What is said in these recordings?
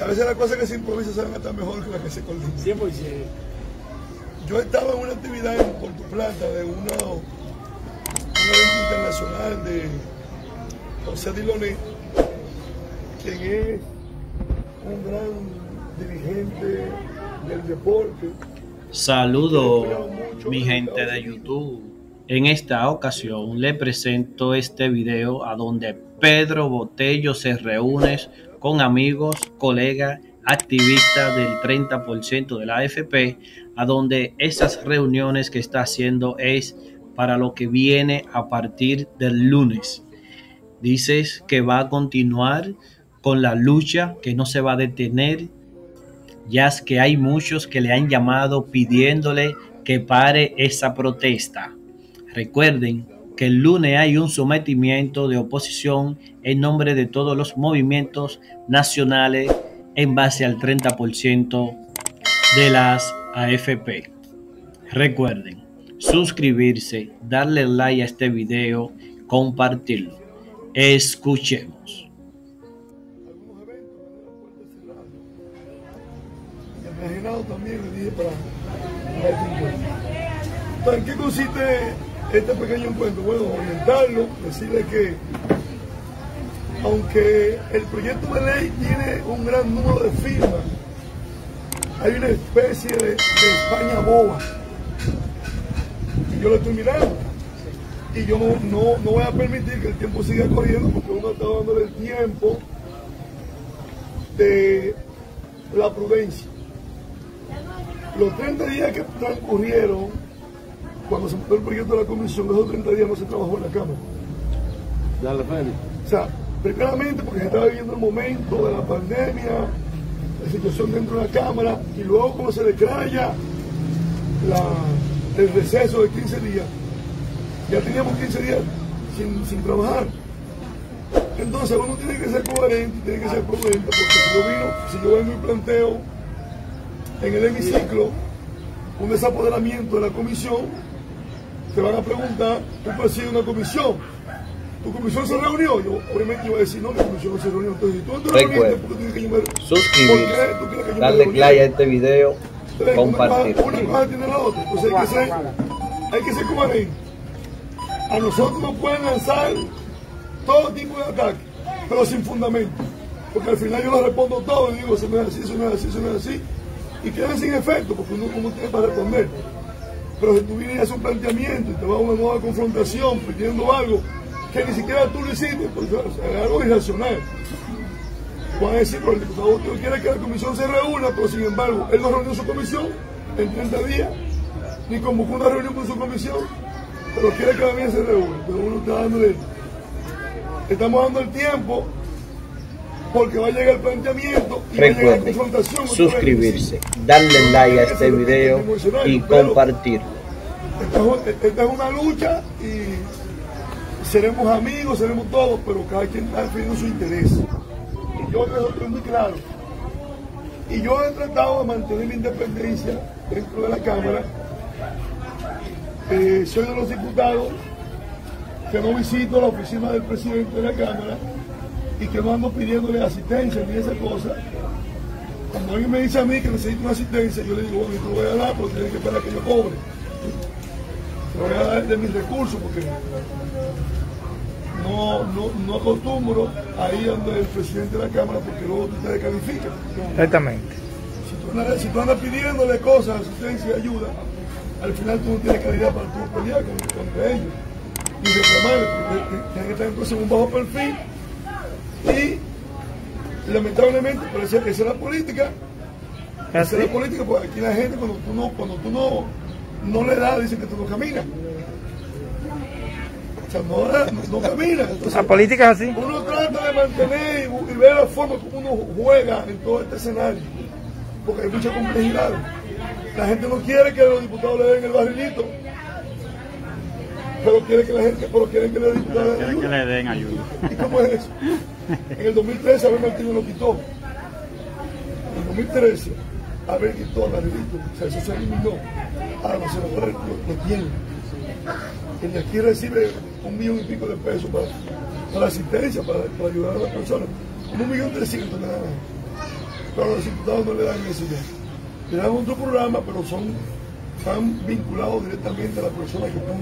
que a veces las cosas que se improvisan son hasta mejor que las que se coordinan. 100%. Yo estaba en una actividad en Puerto Plata de una, un evento internacional de José Diloné, quien es un gran dirigente del deporte. Saludo mi gente de YouTube. En esta ocasión le presento este video a donde Pedro Botello se reúne con amigos, colegas, activistas del 30% de la AFP, a donde esas reuniones que está haciendo es para lo que viene a partir del lunes. Dices que va a continuar con la lucha, que no se va a detener, ya es que hay muchos que le han llamado pidiéndole que pare esa protesta. Recuerden que el lunes hay un sometimiento de oposición en nombre de todos los movimientos nacionales en base al 30% de las AFP. Recuerden suscribirse, darle like a este video, compartirlo. Escuchemos. algunos eventos de la puerta cerrada. Y al Reginaldo también le dije para, para este encuentro. Entonces, ¿en qué consiste este pequeño encuentro? Bueno, orientarlo, decirle que aunque el proyecto de ley tiene un gran número de firmas, hay una especie de, España boba. Y yo lo estoy mirando. Y yo no, no, no voy a permitir que el tiempo siga corriendo porque uno está dándole el tiempo de la prudencia. Los 30 días que transcurrieron cuando se montó el proyecto de la comisión, esos 30 días no se trabajó en la Cámara. Dale, Félix. O sea, primeramente porque se estaba viviendo el momento de la pandemia, la situación dentro de la Cámara, y luego cuando se declara el receso de 15 días, ya teníamos 15 días sin, sin trabajar. Entonces uno tiene que ser coherente, tiene que ser prudente, porque si yo, vino, si yo vengo y planteo en el hemiciclo un desapoderamiento de la comisión, te van a preguntar, tú presides una comisión, tu comisión se reunió, yo obviamente voy a decir, no, mi comisión no se reunió, entonces si tú no te reuniste, ¿por qué tienes que yo me- ¿por qué Suscribirse, tú que yo me darle like a este video, Entonces, compartir. Una cosa, una cosa tiene la otra, entonces hay que ser, hay que ser coherente. A nosotros nos pueden lanzar todo tipo de ataques, pero sin fundamento. Porque al final yo lo respondo todo y digo, eso no es así, eso no es así, eso no es así. Y quedan sin efecto, porque uno, uno tiene para responder. Pero si tú vienes y haces un planteamiento y te vas a una nueva confrontación pidiendo algo que ni siquiera tú lo hiciste, pues es algo irracional. Van a decir, pero el diputado quiere que la comisión se reúna, pero sin embargo, él no reunió su comisión en 30 días, ni convocó una reunión con su comisión, pero quiere que la mía se reúna. Pero uno está dándole, estamos dando el tiempo porque va a llegar el planteamiento y va a llegar la Recuerden suscribirse, darle like a este video y compartirlo. Esta es, esta es una lucha y seremos amigos, seremos todos, pero cada quien está defendiendo su interés. Y yo creo que estoy muy claro. Y yo he tratado de mantener mi independencia dentro de la Cámara. Eh, soy de los diputados que no visito la oficina del presidente de la Cámara y que no ando pidiéndole asistencia ni esa cosa. Cuando alguien me dice a mí que necesita una asistencia, yo le digo, bueno, yo te lo voy a dar, pero tienes que esperar que yo cobre. Te voy a dar de mis recursos porque no, no, no acostumbro a ir donde el presidente de la Cámara porque luego tú te descalificas. Exactamente. Si tú, andas, si tú andas pidiéndole cosas, asistencia y ayuda, al final tú no tienes calidad para tú pelear con- contra ellos y reclamarles, porque tienes que estar entonces en un bajo perfil y lamentablemente, pero esa, esa es la política, esa Así. es la política, porque aquí la gente cuando tú no, cuando tú no, no le das, dicen que tú no caminas. O sea, no, no, no caminas. Entonces, La política es así. uno trata de mantener y, y ver la forma como uno juega en todo este escenario, porque hay mucha complejidad. La gente no quiere que los diputados le den el barrilito, pero quiere que la gente, pero quieren que los diputados le den ayuda. le den ayuda. ¿Y cómo es eso? En el 2013 Abel Martínez lo quitó. En el 2013 Abel quitó el barrilito, o sea, eso se eliminó. Ahora los senadores lo, lo tienen. El de aquí recibe un millón y pico de pesos para, para asistencia, para, para ayudar a las personas. Un millón trescientos nada más. pero a los diputados no le dan eso ya. Le dan otro programa, pero son están vinculados directamente a la persona que están.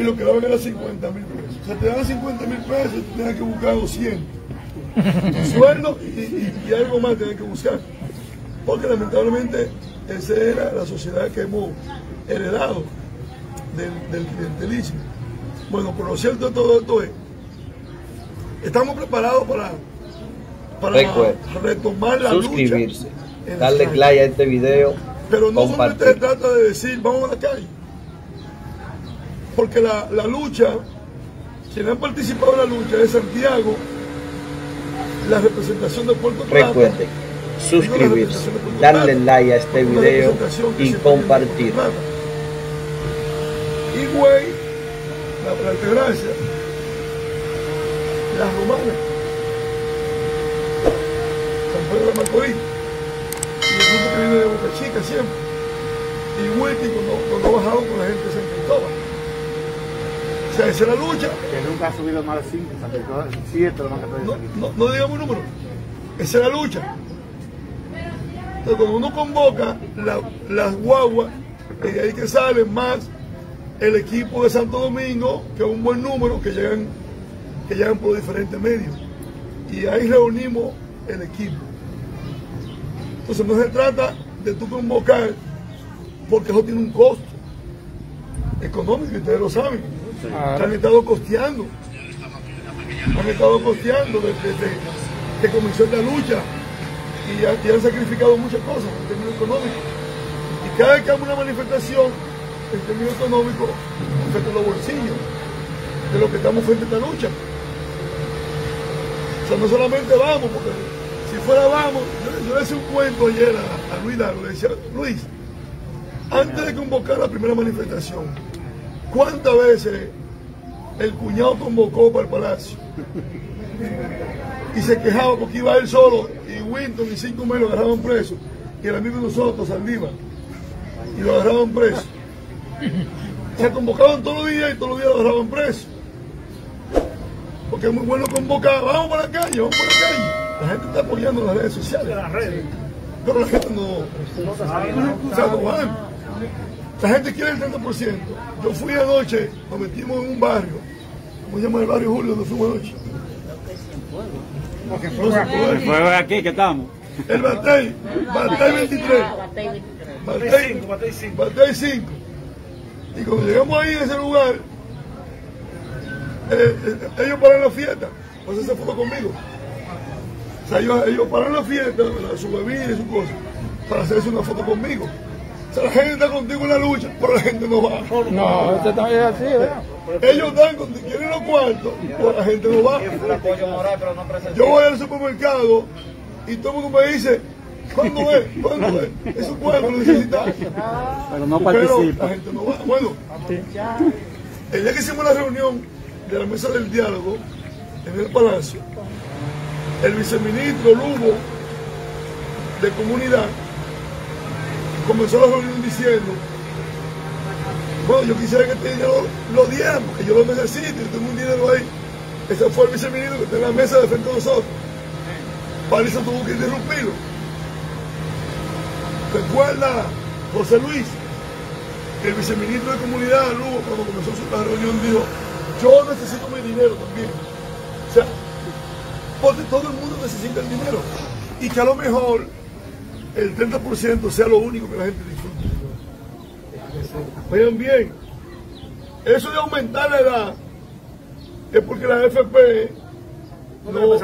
Y lo que daban era 50 mil pesos. O sea, te dan 50 mil pesos tú tienes que buscar 200. Tu sueldo y, y- y algo más tienes que buscar. Porque lamentablemente esa era la sociedad que hemos heredado del, del clientelismo. Bueno, pero lo cierto de todo esto es, estamos preparados para, para retomar la Suscribirse, lucha. darle like a este video, Pero no solamente se trata de decir, vamos a la calle. Porque la, la lucha, quienes han participado en la lucha de Santiago, la representación de Puerto Plata, Recuerden, suscribirse, darle like a este video y compartir. Y güey, la, Altagracia, las romanas, San Pedro de Macorís, y el grupo que viene de Boca Chica siempre, y Wiki cuando, cuando ha bajado con la gente de San Cristóbal. Sea, esa es la lucha, Que nunca ha subido más de 5, San Cristóbal, 7 lo más que no, no, no digamos un número, esa es la lucha. Entonces, cuando uno convoca la- las guaguas, es ahí que salen más el equipo de Santo Domingo, que es un buen número, que llegan, que llegan por diferentes medios. Y ahí reunimos el equipo. Entonces no se trata de tú convocar, porque eso tiene un costo económico, y ustedes lo saben. Que han estado costeando. Han estado costeando desde, desde que comenzó la lucha y, ha- y han sacrificado muchas cosas en términos económicos. Y cada vez que hay una manifestación en términos económicos, afecta los bolsillos de los que estamos frente a esta lucha. O sea, no solamente vamos, porque si fuera vamos, yo, yo le hice un cuento ayer a, a Luis Largo, le decía, Luis, antes de convocar la primera manifestación, ¿cuántas veces el cuñado convocó para el palacio? Y se quejaba porque iba él solo y Winton y cinco más lo agarraban preso. Y el amigo de nosotros, Saldívar, y lo agarraban preso. Se convocaban todos los días y todos los días lo agarraban preso. Porque es muy bueno convocar, vamos para la calle, vamos para la calle. La gente está apoyando las redes sociales. Pero la gente no, o sea, no van. La gente quiere el 30%. Yo fui anoche, nos metimos en un barrio, ¿cómo se llama el barrio Julio donde fuimos anoche? Puede. Fue aquí que estamos. El Batey, Batey 23. Batey, Batey 5. Y cuando llegamos ahí en ese lugar, eh, eh, ellos paran la fiesta. Pues se foto conmigo. O sea, ellos, ellos paran la fiesta, su bebida y su cosa, para hacerse una foto conmigo. O sea, la gente está contigo en la lucha, pero la gente no va. No, este también es así, ¿verdad? Ellos dan contigo, quieren los cuartos, pero la gente no va. Yo voy al supermercado y todo el mundo me dice, ¿cuándo es? ¿Cuándo es? Eso cuándo lo necesitas. Pero no Pero la participa. gente no va. Bueno, el día que hicimos la reunión de la mesa del diálogo en el Palacio, el viceministro Lugo de Comunidad comenzó la reunión diciendo, bueno, yo quisiera que este dinero lo dieran porque yo lo necesito, yo tengo un dinero ahí. Ese fue el viceministro que está en la mesa de frente a nosotros. Parisa tuvo que interrumpirlo. Recuerda, José Luis, el viceministro de Comunidad, Lugo, cuando comenzó su reunión, dijo, yo necesito mi dinero también. O sea, porque todo el mundo necesita el dinero. Y que a lo mejor el 30% sea lo único que la gente disfruta. Vean bien, eso de aumentar la edad es porque la FP no,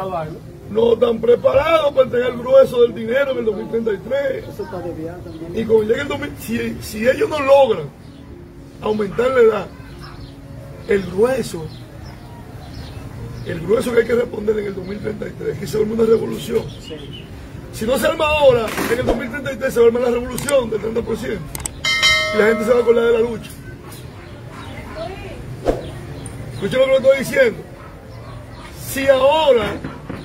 no están preparados para entregar el grueso del dinero en el 2033. Y cuando llegue el 2000, si, si ellos no logran aumentar la edad, el grueso, el grueso que hay que responder en el 2033, que se arma una revolución. Si no se arma ahora, en el 2033 se va a armar la revolución del 30%. Y la gente se va a acordar de la lucha. Escuchen lo que le estoy diciendo. Si ahora,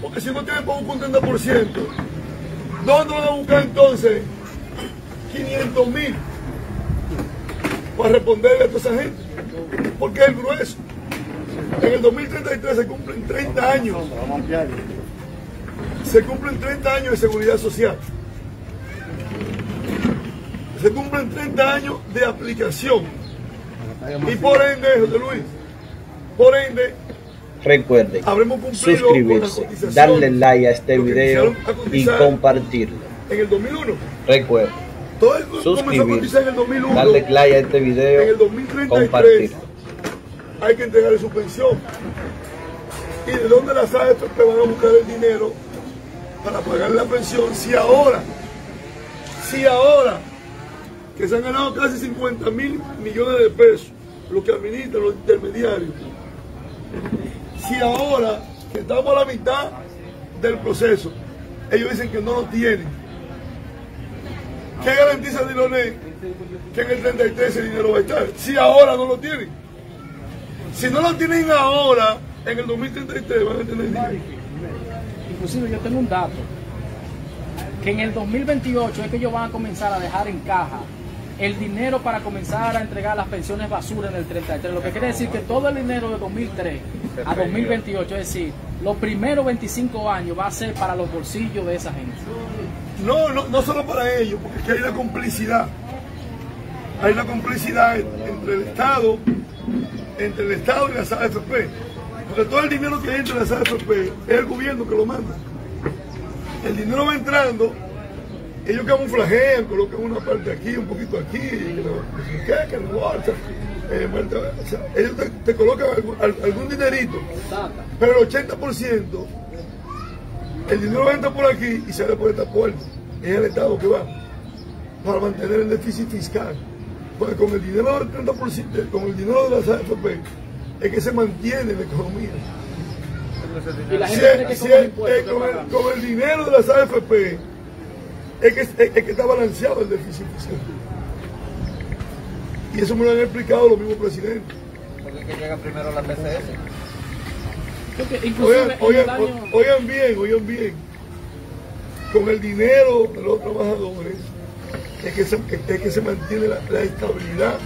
porque si no tienen para buscar un 30%, ¿dónde van a buscar entonces 500 mil para responderle a toda esa gente? Porque es grueso. En el 2033 se cumplen 30 años. Se cumplen 30 años de seguridad social. Se cumplen 30 años de aplicación. Y por ende, José Luis, por ende, Recuerden suscribirse, la darle like a este video a y compartirlo. En el 2001. Recuerden Todo esto comenzó a suscribirse, cotizar en el 2001. darle like a este en el video, 2033 compartirlo. hay que entregarle su pensión. ¿Y de dónde las AFP van a buscar el dinero para pagar la pensión si ahora, si ahora que se han ganado casi 50 mil millones de pesos, lo que administran los intermediarios, si ahora que estamos a la mitad del proceso, ellos dicen que no lo tienen, ¿qué garantiza Diloné que en el 33 ese dinero va a estar? Si ahora no lo tienen. Si no lo tienen ahora, en el 2033 van a tener dinero. Inclusive yo tengo un dato, que en el 2028 es que ellos van a comenzar a dejar en caja el dinero para comenzar a entregar las pensiones basura en el 33, lo que quiere decir que todo el dinero de 2003 a 2028, es decir, los primeros 25 años va a ser para los bolsillos de esa gente. No, no, no solo para ellos, porque es que hay una complicidad. Hay una complicidad en- entre el Estado, entre el Estado y las AFP. Porque todo el dinero que entra en las AFP es el gobierno que lo manda. El dinero va entrando, ellos camuflajean, colocan una parte aquí, un poquito aquí, que no, que, que no, o sea, eh, muerta, o sea, ellos te, te colocan algún, al- algún dinerito, pero el 80% el dinero entra por aquí y sale por esta puerta. Es el Estado que va para mantener el déficit fiscal. Porque con el dinero del 30%, con el dinero de las AFP, es que se mantiene la economía. Y la Si gente que si es- que con, el, pagan. con el dinero de las AFP, es que, es, es que está balanceado el déficit fiscal. Y eso me lo han explicado los mismos presidentes. Porque es que llega primero la PCS. Oigan, en oigan, el año... oigan bien, oigan bien. Con el dinero de los trabajadores es que se, es que se mantiene la, la estabilidad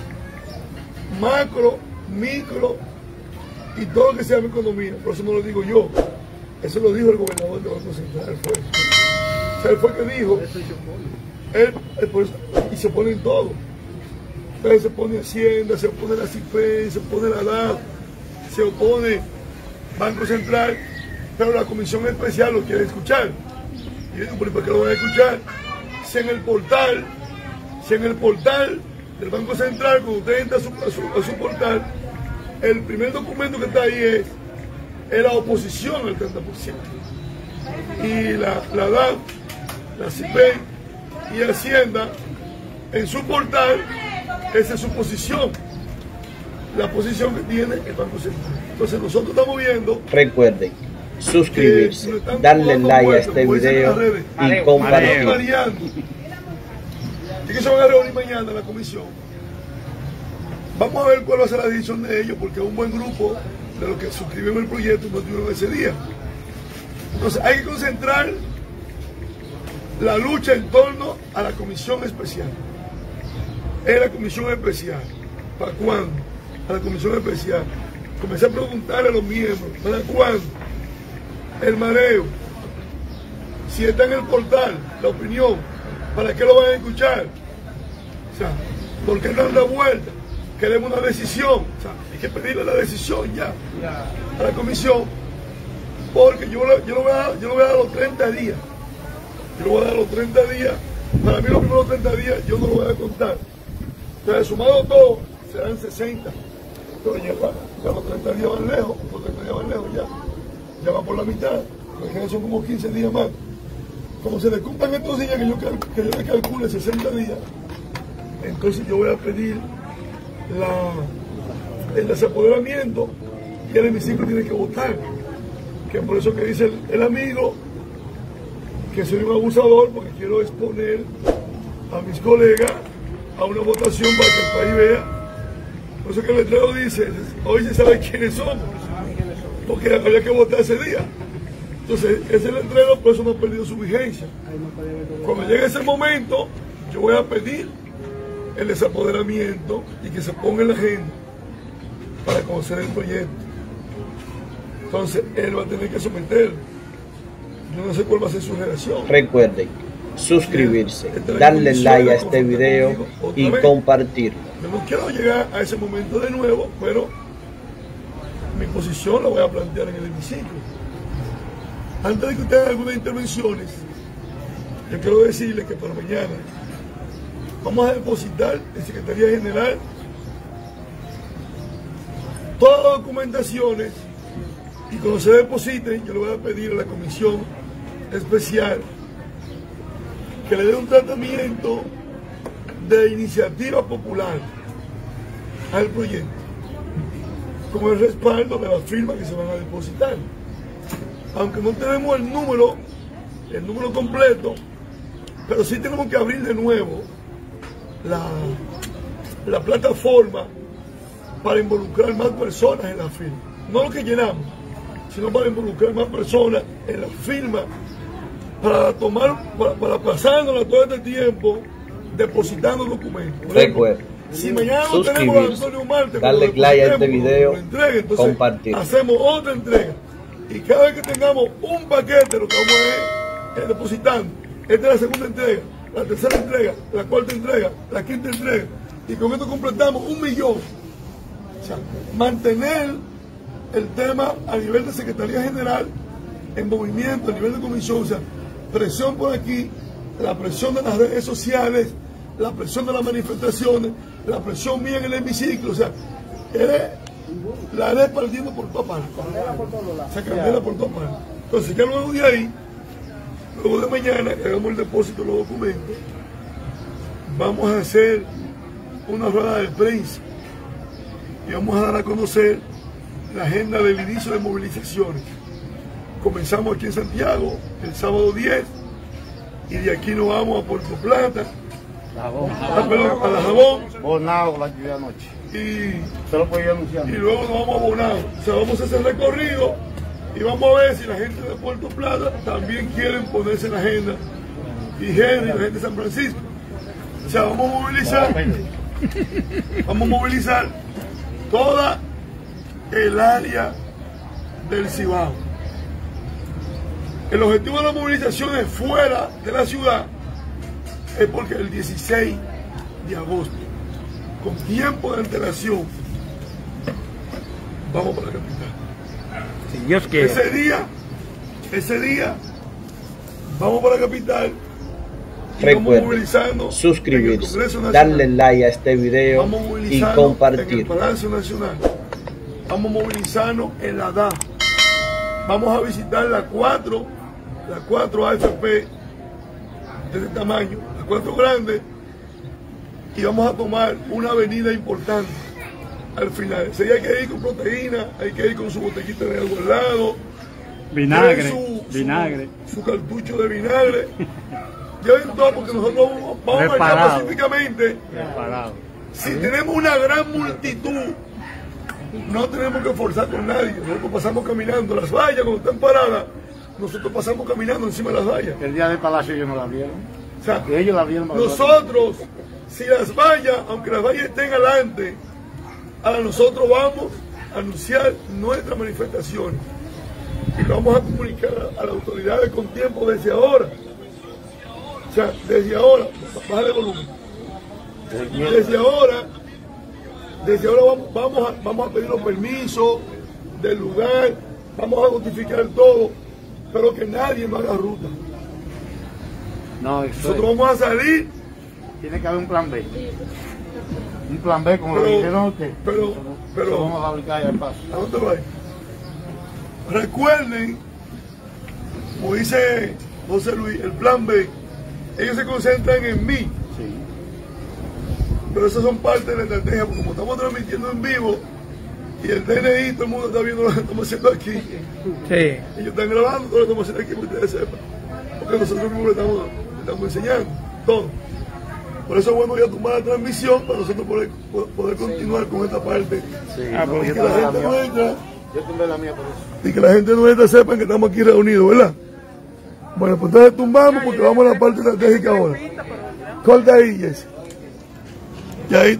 macro, micro y todo lo que se llama economía. Por eso no lo digo yo. Eso lo dijo el gobernador de Banco Central. Fue. O sea, él fue que dijo. Él, él por eso- y se pone en todo. Entonces se pone Hacienda, se opone la CIPE, se opone la DAF, se opone Banco Central, pero la Comisión Especial lo quiere escuchar. Y yo digo, ¿pero por qué lo van a escuchar? Si en el portal, si en el portal del Banco Central, cuando usted entra a su, a su- a su portal, el primer documento que está ahí es, es la oposición al 30%. Y la, la DAF, la CIPE y Hacienda, en su portal, esa es su posición. La posición que tiene el Banco Central. Entonces nosotros estamos viendo Recuerden suscribirse, darle like a este video y variando. Y que se van a reunir mañana en la comisión. Vamos a ver cuál va a ser la decisión de ellos, porque un buen grupo de los que suscribimos el proyecto no tuvieron ese día. Entonces hay que concentrar la lucha en torno a la comisión especial. Es la comisión especial. ¿Para cuándo? A la comisión especial. Comencé a preguntarle a los miembros, ¿para cuándo? El mareo. Si está en el portal, la opinión, ¿para qué lo van a escuchar? O sea, ¿por qué dan la vuelta? Queremos una decisión. O sea, hay que pedirle la decisión ya a la comisión, porque yo, yo, lo voy a, yo lo voy a dar los 30 días. Yo lo voy a dar los 30 días. Para mí los primeros 30 días yo no lo voy a contar. Entonces, sumado todo, serán 60. Pero ya, va- ya los 30 días van lejos, los 30 días van lejos ya. Ya va por la mitad, son como 15 días más. Como se le estos días que yo, que yo le calcule 60 días, entonces yo voy a pedir el desapoderamiento y el hemiciclo tiene que votar. Que por eso que dice el, el amigo que soy un abusador porque quiero exponer a mis colegas a una votación para que el país vea. Por eso que el letrero dice, hoy se sabe quiénes somos, porque había que votar ese día. Entonces, ese letrero por eso no ha perdido su vigencia. Cuando llegue ese momento, yo voy a pedir el desapoderamiento y que se ponga en la agenda para conocer el proyecto. Entonces, él va a tener que someterlo. Yo no sé cuál va a ser su generación. Recuerden suscribirse, darle like a este video y compartirlo. Yo no quiero llegar a ese momento de nuevo, pero mi posición la voy a plantear en el hemiciclo. Antes de que ustedes hagan algunas intervenciones, yo quiero decirles que para mañana vamos a depositar en Secretaría General todas las documentaciones y cuando se depositen yo le voy a pedir a la comisión especial que le dé un tratamiento de iniciativa popular al proyecto, como el respaldo de las firmas que se van a depositar. Aunque no tenemos el número, el número completo, pero sí tenemos que abrir de nuevo la, la plataforma para involucrar más personas en la firma. No lo que llenamos, sino para involucrar más personas en la firma para tomar, para, para pasándola todo este tiempo depositando documentos. Recuerda, Si mañana no tenemos a Antonio Marte, darle like a este video, entonces compartir. Hacemos otra entrega. Y cada vez que tengamos un paquete, lo que vamos a ir depositando. Esta es la segunda entrega, la tercera entrega, la cuarta entrega, la quinta entrega. Y con esto completamos un millón. O sea, mantener el tema a nivel de Secretaría General en movimiento, a nivel de comisión, o sea, presión por aquí, la presión de las redes sociales, la presión de las manifestaciones, la presión mía en el hemiciclo, o sea, es la haré partiendo por todas partes. O sea, candela por todas partes. Entonces, ya luego de ahí, luego de mañana, que hagamos el depósito de los documentos, vamos a hacer una rueda de prensa y vamos a dar a conocer la agenda del inicio de movilizaciones. Comenzamos aquí en Santiago el sábado 10 y de aquí nos vamos a Puerto Plata, ah, perdón, a La Jabón Bonao la lluvia anoche. y, Se lo podía anunciar. y luego nos vamos a Bonao. O sea, vamos a hacer recorrido y vamos a ver si la gente de Puerto Plata también quieren ponerse en la agenda y Henry, la gente de San Francisco. O sea, vamos a movilizar, vamos a movilizar toda el área del Cibao. El objetivo de la movilización es fuera de la ciudad, es porque el 16 de agosto, con tiempo de antelación, vamos para la capital. Si Dios quiere. Ese día, ese día, vamos para la capital. Recuerden suscribirse, darle like a este video Vamos y movilizando en el compartir. Palacio Nacional. Vamos movilizando en la DA. Vamos a visitar las cuatro, las cuatro AFP de este tamaño, las cuatro grandes, y vamos a tomar una avenida importante al final. Si hay que ir con proteína, hay que ir con su botellita de agua al lado, Vinagre, su- su- vinagre. Su, cartucho de vinagre. Lleven todo porque nosotros vamos a marchar Preparado. pacíficamente. Si tenemos una gran multitud, no tenemos que forzar con nadie. Nosotros pasamos caminando. Las vallas, cuando están paradas, nosotros pasamos caminando encima de las vallas. El día del palacio ellos no la abrieron. O sea, Ellos la abrieron. nosotros, si las vallas, aunque las vallas estén adelante, ahora nosotros vamos a anunciar nuestras manifestaciones. Y lo vamos a comunicar a, a las autoridades con tiempo desde ahora. O sea, desde ahora, bájale volumen. Desde ahora, desde ahora vamos, vamos, a, vamos a pedir los permisos del lugar, vamos a justificar todo, pero que nadie no haga ruta. No, Nosotros es. vamos a salir, Tiene que haber un plan B. Un plan B, como lo Pero- dijeron que pero, pero, vamos a fabricar ya el paso. ¿a dónde va? Recuerden, como dice José Luis, el plan B, ellos se concentran en mí, Sí. pero esas son parte de la estrategia, porque como estamos transmitiendo en vivo y el DNI, todo el mundo está viendo lo que estamos haciendo aquí. Sí. Ellos están grabando todo lo que estamos haciendo aquí, para que ustedes sepan. Porque nosotros mismos le estamos, le estamos enseñando todo. Por eso es bueno ya tomar la transmisión para nosotros poder, poder continuar con esta parte. Sí. Ah, Y que la la gente mía. nuestra, Yo la mía por eso. y que la gente nuestra sepa que estamos aquí reunidos, ¿verdad? Bueno, pues entonces tumbamos porque vamos a la parte estratégica ahora. Corta ahí, Jesse. Y ahí.